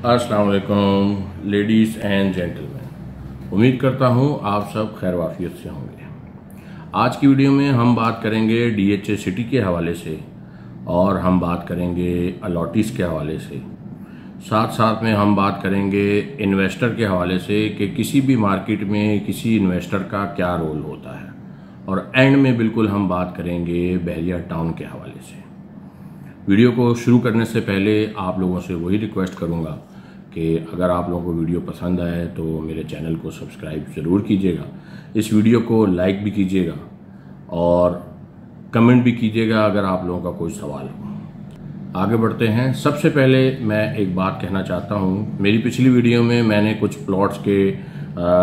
अस्सलाम वालेकुम ladies and gentleman उम्मीद करता हूँ आप सब खैर वाफियत से होंगे। आज की वीडियो में हम बात करेंगे डीएचए सिटी के हवाले से और हम बात करेंगे अलॉटिस के हवाले से। साथ साथ में हम बात करेंगे इन्वेस्टर के हवाले से कि किसी भी मार्केट में किसी इन्वेस्टर का क्या रोल होता है। और एंड में बिल्कुल हम बात करेंगे बहरिया टाउन के हवाले से। वीडियो को शुरू करने से पहले आप लोगों से वही रिक्वेस्ट करूँगा कि अगर आप लोगों को वीडियो पसंद आए तो मेरे चैनल को सब्सक्राइब ज़रूर कीजिएगा। इस वीडियो को लाइक भी कीजिएगा और कमेंट भी कीजिएगा अगर आप लोगों का कोई सवाल हो। आगे बढ़ते हैं। सबसे पहले मैं एक बात कहना चाहता हूँ। मेरी पिछली वीडियो में मैंने कुछ प्लॉट्स के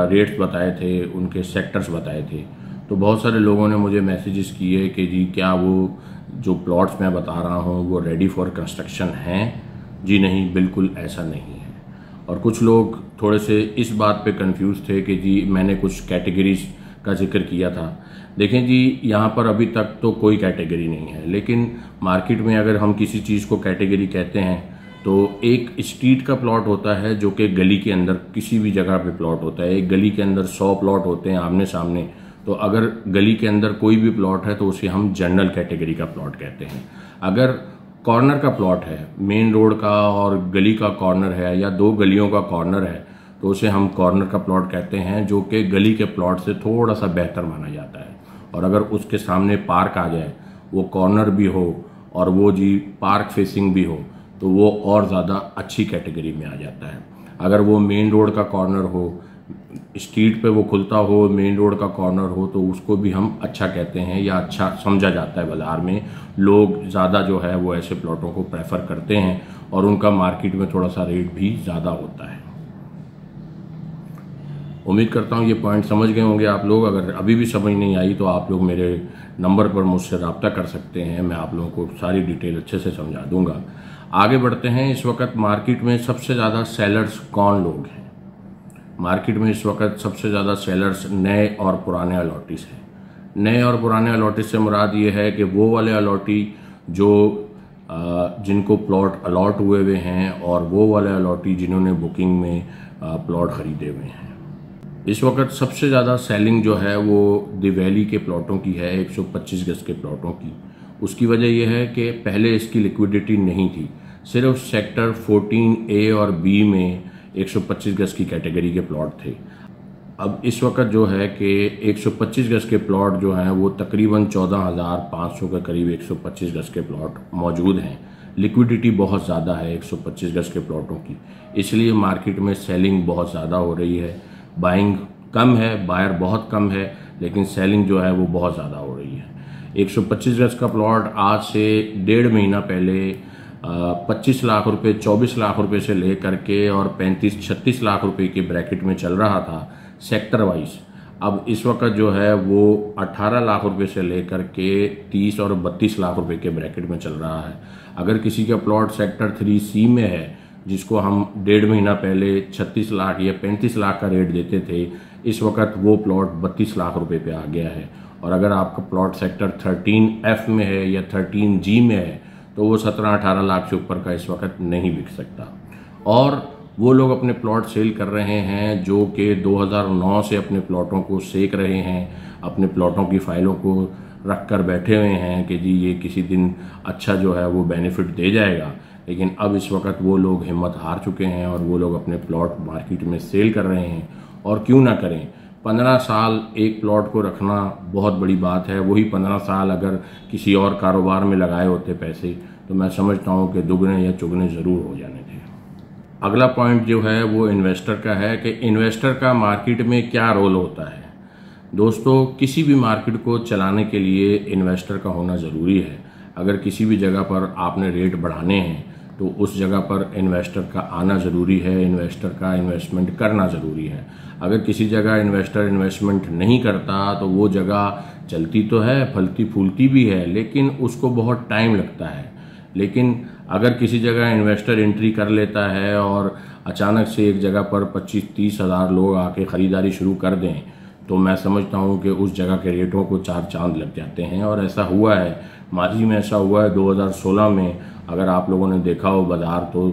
रेट्स बताए थे, उनके सेक्टर्स बताए थे। तो बहुत सारे लोगों ने मुझे मैसेजेस किए कि जी, क्या वो जो प्लॉट्स मैं बता रहा हूँ वो रेडी फॉर कंस्ट्रक्शन हैं? जी नहीं, बिल्कुल ऐसा नहीं और कुछ लोग थोड़े से इस बात पे कंफ्यूज थे कि जी, मैंने कुछ कैटेगरीज का ज़िक्र किया था। देखें जी, यहाँ पर अभी तक तो कोई कैटेगरी नहीं है, लेकिन मार्केट में अगर हम किसी चीज़ को कैटेगरी कहते हैं तो एक स्ट्रीट का प्लॉट होता है जो कि गली के अंदर किसी भी जगह पे प्लॉट होता है। एक गली के अंदर सौ प्लॉट होते हैं आमने सामने तो अगर गली के अंदर कोई भी प्लॉट है तो उसे हम जनरल कैटेगरी का प्लॉट कहते हैं। अगर कॉर्नर का प्लॉट है, मेन रोड का और गली का कॉर्नर है या दो गलियों का कॉर्नर है तो उसे हम कॉर्नर का प्लॉट कहते हैं, जो कि गली के प्लॉट से थोड़ा सा बेहतर माना जाता है। और अगर उसके सामने पार्क आ जाए, वो कॉर्नर भी हो और वो जी पार्क फेसिंग भी हो तो वो और ज़्यादा अच्छी कैटेगरी में आ जाता है। अगर वो मेन रोड का कॉर्नर हो स्ट्रीट पे वो खुलता हो, मेन रोड का कॉर्नर हो तो उसको भी हम अच्छा कहते हैं या अच्छा समझा जाता है बाज़ार में। लोग ज़्यादा जो है वो ऐसे प्लॉटों को प्रेफर करते हैं और उनका मार्केट में थोड़ा सा रेट भी ज़्यादा होता है। उम्मीद करता हूँ ये पॉइंट समझ गए होंगे आप लोग। अगर अभी भी समझ नहीं आई तो आप लोग मेरे नंबर पर मुझसे रबता कर सकते हैं। मैं आप लोगों को सारी डिटेल अच्छे से समझा दूँगा। आगे बढ़ते हैं। इस वक्त मार्केट में सबसे ज़्यादा सेलर्स कौन लोग हैं? मार्केट में इस वक्त सबसे ज़्यादा सेलर्स नए और पुराने अलॉटीस हैं। नए और पुराने अलॉटीस से मुराद ये है कि वो वाले अलॉटी जो जिनको प्लॉट अलॉट हुए हुए हैं और वो वाले अलॉटी जिन्होंने बुकिंग में प्लॉट ख़रीदे हुए हैं। इस वक्त सबसे ज़्यादा सेलिंग जो है वो दिवैली के प्लॉटों की है 125 गज के प्लॉटों की। उसकी वजह यह है कि पहले इसकी लिक्विडिटी नहीं थी। सिर्फ़ सेक्टर 14 ए और बी में 125 गज की कैटेगरी के प्लॉट थे। अब इस वक्त जो है कि 125 गज के प्लॉट जो हैं वो तकरीबन 14,500 के करीब 125 गज के प्लॉट मौजूद हैं। लिक्विडिटी बहुत ज़्यादा है 125 गज के प्लॉटों की। इसलिए मार्केट में सेलिंग बहुत ज़्यादा हो रही है। बाइंग कम है बायर बहुत कम है लेकिन सेलिंग जो है वो बहुत ज़्यादा हो रही है। 125 गज का प्लॉट आज से डेढ़ महीना पहले पच्चीस लाख रुपए, चौबीस लाख रुपए से लेकर के और पैंतीस, छत्तीस लाख रुपए के ब्रैकेट में चल रहा था सेक्टर वाइज। अब इस वक्त जो है वो 18 लाख रुपए से लेकर के 30 और 32 लाख रुपए के ब्रैकेट में चल रहा है। अगर किसी का प्लॉट सेक्टर थ्री सी में है, जिसको हम डेढ़ महीना पहले 36 लाख या 35 लाख का रेट देते थे, इस वक्त वो प्लॉट 32 लाख रुपए पे आ गया है। और अगर आपका प्लॉट सेक्टर 13 एफ़ में है या 13 जी में है तो वो सत्रह अठारह लाख से ऊपर का इस वक्त नहीं बिक सकता। और वो लोग अपने प्लॉट सेल कर रहे हैं, जो कि 2009 से अपने प्लॉटों को सेक रहे हैं, अपने प्लॉटों की फाइलों को रख कर बैठे हुए हैं कि जी ये किसी दिन अच्छा जो है वो बेनिफिट दे जाएगा। लेकिन अब इस वक्त वो लोग हिम्मत हार चुके हैं और वो लोग अपने प्लॉट मार्केट में सेल कर रहे हैं। और क्यों ना करें? पंद्रह साल एक प्लॉट को रखना बहुत बड़ी बात है। वही पंद्रह साल अगर किसी और कारोबार में लगाए होते पैसे तो मैं समझता हूँ कि दुगने या चुगने ज़रूर हो जाने थे। अगला पॉइंट जो है वो इन्वेस्टर का है कि इन्वेस्टर का मार्केट में क्या रोल होता है। दोस्तों, किसी भी मार्केट को चलाने के लिए इन्वेस्टर का होना ज़रूरी है। अगर किसी भी जगह पर आपने रेट बढ़ाने हैं तो उस जगह पर इन्वेस्टर का आना ज़रूरी है, इन्वेस्टर का इन्वेस्टमेंट करना ज़रूरी है। अगर किसी जगह इन्वेस्टर इन्वेस्टमेंट नहीं करता तो वो जगह चलती तो है, फलती फूलती भी है, लेकिन उसको बहुत टाइम लगता है। लेकिन अगर किसी जगह इन्वेस्टर एंट्री कर लेता है और अचानक से एक जगह पर पच्चीस तीस हज़ार लोग आके ख़रीदारी शुरू कर दें तो मैं समझता हूँ कि उस जगह के रेटों को चार चाँद लग जाते हैं। और ऐसा हुआ है, माजी में ऐसा हुआ है 2016 में अगर आप लोगों ने देखा हो बाज़ार तो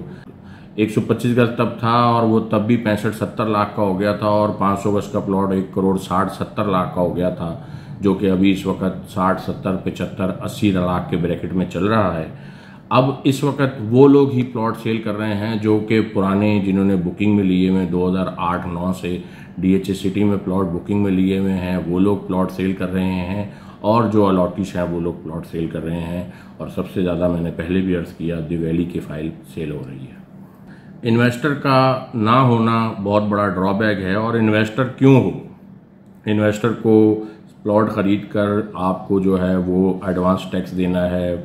125 गज तब था और वो तब भी पैंसठ सत्तर लाख का हो गया था और 500 गज का प्लॉट एक करोड़ साठ सत्तर लाख का हो गया था, जो कि अभी इस वक्त साठ सत्तर पचहत्तर अस्सी लाख के ब्रैकेट में चल रहा है। अब इस वक्त वो लोग ही प्लॉट सेल कर रहे हैं, जो कि पुराने जिन्होंने बुकिंग में लिए हुए 2008-9 से डीएचए सिटी में प्लॉट बुकिंग में लिए हुए हैं, वो लोग प्लॉट सेल कर रहे हैं। और जो अलॉटिश हैं, वो लोग प्लॉट सेल कर रहे हैं और सबसे ज़्यादा मैंने पहले भी अर्ज़ किया, दिवैली की फ़ाइल सेल हो रही है। इन्वेस्टर का ना होना बहुत बड़ा ड्रॉबैक है और इन्वेस्टर क्यों हो? इन्वेस्टर को प्लॉट ख़रीद कर आपको जो है वो एडवांस टैक्स देना है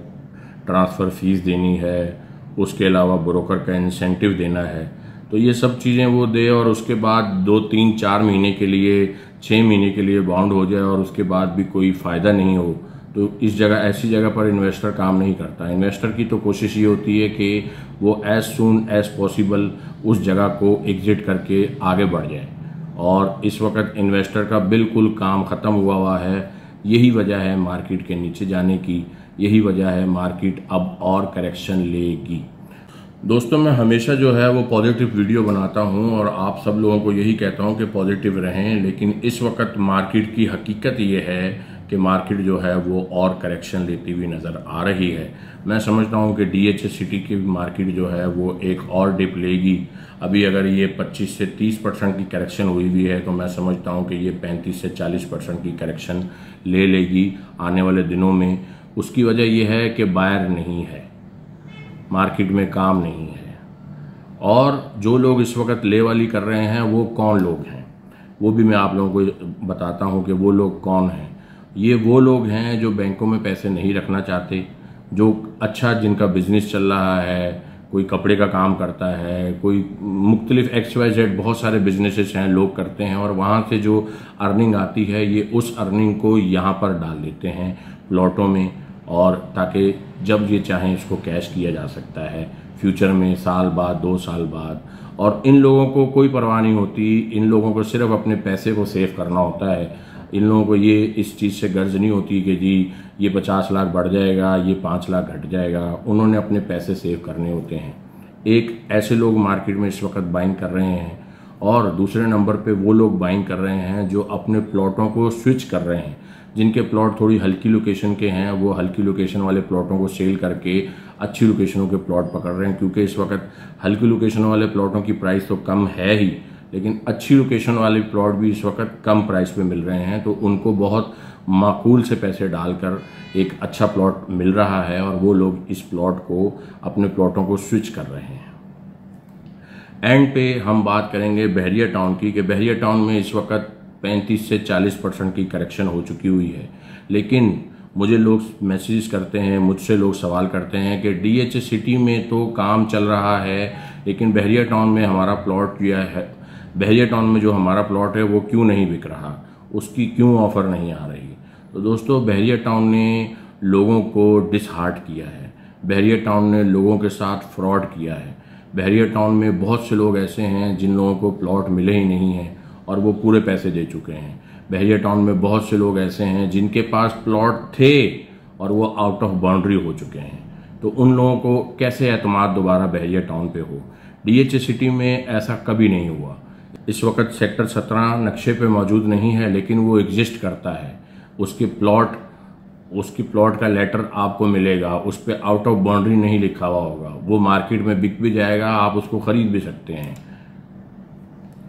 ट्रांसफ़र फ़ीस देनी है, उसके अलावा ब्रोकर का इंसेंटिव देना है। तो ये सब चीज़ें वो दे और उसके बाद दो, तीन, चार महीने के लिए छः महीने के लिए बाउंड हो जाए और उसके बाद भी कोई फ़ायदा नहीं हो तो इस जगह, ऐसी जगह पर इन्वेस्टर काम नहीं करता। इन्वेस्टर की तो कोशिश ये होती है कि वो एज सुन एज पॉसिबल उस जगह को एग्जिट करके आगे बढ़ जाए। और इस वक्त इन्वेस्टर का बिल्कुल काम ख़त्म हुआ हुआ है। यही वजह है मार्केट के नीचे जाने की। यही वजह है मार्केट अब और करेक्शन लेगी। दोस्तों, मैं हमेशा जो है वो पॉजिटिव वीडियो बनाता हूँ और आप सब लोगों को यही कहता हूँ कि पॉजिटिव रहें, लेकिन इस वक्त मार्केट की हकीकत ये है कि मार्केट जो है वो और करेक्शन लेती हुई नज़र आ रही है। मैं समझता हूँ कि डी एच सिटी की मार्केट जो है वो एक और डिप लेगी। अभी अगर ये 25 से 30 परसेंट की करेक्शन हुई हुई है तो मैं समझता हूँ कि ये 35 से 40 परसेंट की करेक्शन ले लेगी आने वाले दिनों में। उसकी वजह यह है कि बायर नहीं है। मार्केट में काम नहीं है। और जो लोग इस वक्त ले वाली कर रहे हैं, वो कौन लोग हैं? वो भी मैं आप लोगों को बताता हूँ कि वो लोग कौन हैं। ये वो लोग हैं जो बैंकों में पैसे नहीं रखना चाहते, जो अच्छा जिनका बिज़नेस चल रहा है, कोई कपड़े का काम करता है, कोई मुख्तलिफ़ एक्स वाई जेड बहुत सारे बिजनेसेस हैं, लोग करते हैं और वहाँ से जो अर्निंग आती है, ये उस अर्निंग को यहाँ पर डाल देते हैं प्लॉटों में। और ताकि जब ये चाहें इसको कैश किया जा सकता है, फ्यूचर में साल बाद, दो साल बाद। और इन लोगों को कोई परवाह नहीं होती, इन लोगों को सिर्फ़ अपने पैसे को सेव करना होता है। इन लोगों को ये इस चीज़ से गर्ज नहीं होती कि जी, ये पचास लाख बढ़ जाएगा, ये पाँच लाख घट जाएगा। उन्होंने अपने पैसे सेव करने होते हैं। एक ऐसे लोग मार्केट में इस वक्त बाइंग कर रहे हैं और दूसरे नंबर पे वो लोग बाइंग कर रहे हैं जो अपने प्लॉटों को स्विच कर रहे हैं। जिनके प्लॉट थोड़ी हल्की लोकेशन के हैं, वो हल्की लोकेशन वाले प्लॉटों को सेल करके अच्छी लोकेशनों के प्लॉट पकड़ रहे हैं, क्योंकि इस वक्त हल्की लोकेशन वाले प्लॉटों की प्राइस तो कम है ही, लेकिन अच्छी लोकेशन वाले प्लॉट भी इस वक्त कम प्राइस पे मिल रहे हैं तो उनको बहुत माकूल से पैसे डालकर एक अच्छा प्लॉट मिल रहा है और वो लोग इस प्लॉट को, अपने प्लॉटों को स्विच कर रहे हैं। एंड पे हम बात करेंगे बहरिया टाउन की, कि बहरिया टाउन में इस वक्त 35 से 40 परसेंट की करेक्शन हो चुकी हुई है। लेकिन मुझे लोग मैसेज करते हैं, मुझसे लोग सवाल करते हैं कि डी डीएच सिटी में तो काम चल रहा है, लेकिन बहरिया टाउन में हमारा प्लॉट जो है, बहरिया टाउन में जो हमारा प्लॉट है, वो क्यों नहीं बिक रहा? उसकी क्यों ऑफ़र नहीं आ रही? तो दोस्तों, बहरिया टाउन ने लोगों को डिसहार्ट किया है। बहरिया टाउन ने लोगों के साथ फ्रॉड किया है। बहरिया टाउन में बहुत से लोग ऐसे हैं जिन लोगों को प्लॉट मिले ही नहीं हैं। और वो पूरे पैसे दे चुके हैं। बहरिया टाउन में बहुत से लोग ऐसे हैं जिनके पास प्लॉट थे और वो आउट ऑफ़ बाउंड्री हो चुके हैं। तो उन लोगों को कैसे अतमाद दोबारा बहरिया टाउन पे हो? डीएच सिटी में ऐसा कभी नहीं हुआ। इस वक्त सेक्टर सत्रह नक्शे पे मौजूद नहीं है, लेकिन वो एग्जिस्ट करता है। उसके प्लॉट उसकी प्लॉट का लेटर आपको मिलेगा। उस पर आउट ऑफ़ बाउंड्री नहीं लिखा हुआ होगा। वो मार्केट में बिक भी जाएगा, आप उसको ख़रीद भी सकते हैं।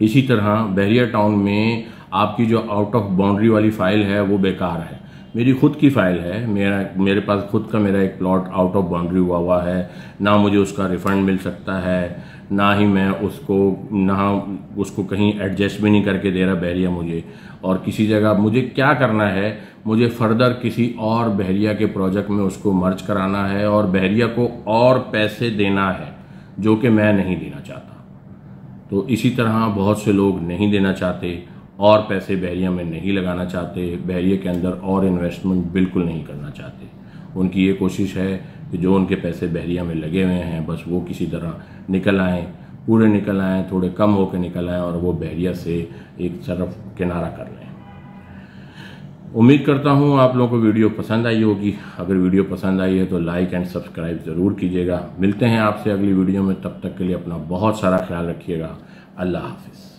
इसी तरह बहरिया टाउन में आपकी जो आउट ऑफ़ बाउंड्री वाली फ़ाइल है, वो बेकार है। मेरी खुद की फ़ाइल है। मेरा मेरे पास खुद का मेरा एक प्लॉट आउट ऑफ़ बाउंड्री हुआ हुआ है। ना मुझे उसका रिफंड मिल सकता है, ना ही मैं उसको, ना उसको कहीं एडजस्ट भी नहीं करके दे रहा बहरिया मुझे। और किसी जगह मुझे क्या करना है? मुझे फर्दर किसी और बहरिया के प्रोजेक्ट में उसको मर्ज कराना है और बहरिया को और पैसे देना है, जो कि मैं नहीं देना चाहता। तो इसी तरह बहुत से लोग नहीं देना चाहते और पैसे बहरिया में नहीं लगाना चाहते बहरिए के अंदर और इन्वेस्टमेंट बिल्कुल नहीं करना चाहते। उनकी ये कोशिश है कि जो उनके पैसे बहरिया में लगे हुए हैं, बस वो किसी तरह निकल आएँ, पूरे निकल आएँ, थोड़े कम होकर निकल आएँ और वो बहरिया से एक तरफ़ किनारा कर लें। उम्मीद करता हूँ आप लोगों को वीडियो पसंद आई होगी। अगर वीडियो पसंद आई है तो लाइक एंड सब्सक्राइब ज़रूर कीजिएगा। मिलते हैं आपसे अगली वीडियो में। तब तक के लिए अपना बहुत सारा ख्याल रखिएगा। अल्लाह हाफिज़।